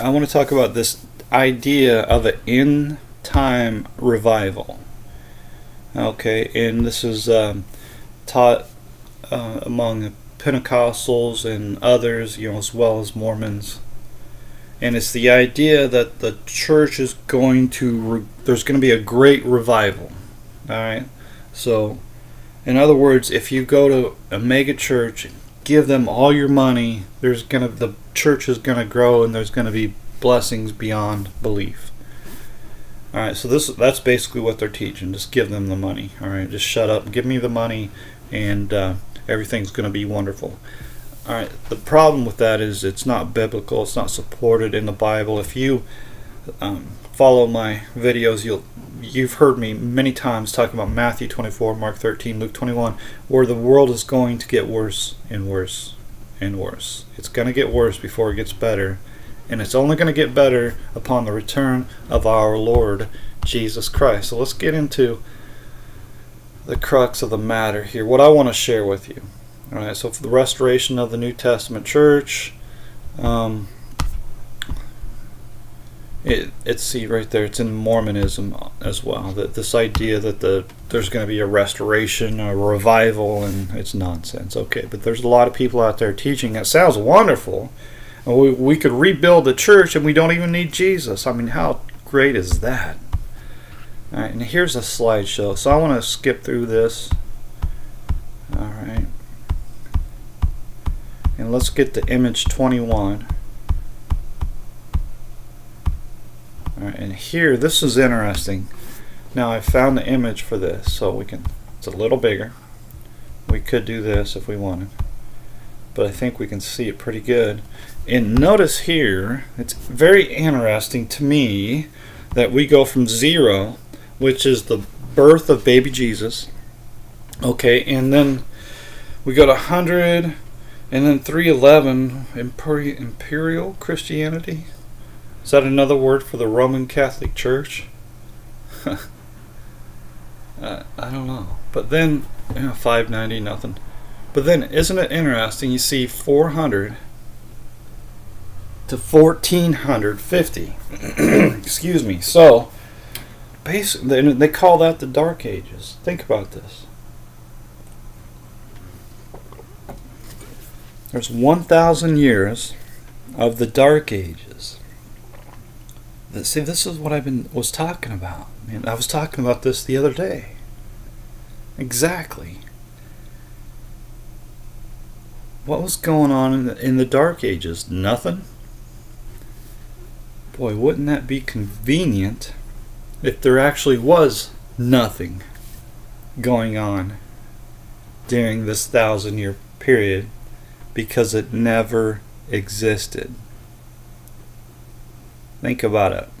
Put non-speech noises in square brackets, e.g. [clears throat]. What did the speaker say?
I want to talk about this idea of an end time revival. Okay, and this is um, taught uh, among Pentecostals and others, you know, as well as Mormons. And it's the idea that the church is going to, re- there's going to be a great revival. Alright, so in other words, if you go to a mega church, give them all your money, there's gonna the church is gonna grow and there's gonna be blessings beyond belief. All right, so this that's basically what they're teaching. Just give them the money. All right, just shut up, give me the money, and uh, everything's gonna be wonderful. All right, the problem with that is it's not biblical. It's not supported in the Bible. If you um, follow my videos, you'll you've heard me many times talking about Matthew 24, Mark 13, Luke 21, where the world is going to get worse and worse and worse. It's going to get worse before it gets better, and it's only going to get better upon the return of our Lord Jesus Christ. So let's get into the crux of the matter here. What I want to share with you. All right, so for the restoration of the New Testament church, um, it, it's see right there. It's in Mormonism as well. That this idea that the there's going to be a restoration, a revival, and it's nonsense. Okay, but there's a lot of people out there teaching that sounds wonderful. We we could rebuild the church, and we don't even need Jesus. I mean, how great is that? All right, and here's a slideshow. So I want to skip through this. All right, and let's get to image 21. And here, this is interesting. Now I found the image for this, so we can, it's a little bigger. We could do this if we wanted. But I think we can see it pretty good. And notice here, it's very interesting to me that we go from zero, which is the birth of baby Jesus. Okay, and then we go to 100, and then 311, imperial Christianity. Is that another word for the Roman Catholic Church? [laughs] uh, I don't know. But then, you know, 590, nothing. But then, isn't it interesting? You see 400 to 1450. [clears throat] Excuse me. So, basically, they call that the Dark Ages. Think about this. There's 1,000 years of the Dark Ages. See, this is what I've been was talking about. And I was talking about this the other day. Exactly. What was going on in the, in the Dark Ages? Nothing. Boy, wouldn't that be convenient if there actually was nothing going on during this thousand year period because it never existed. Think about it.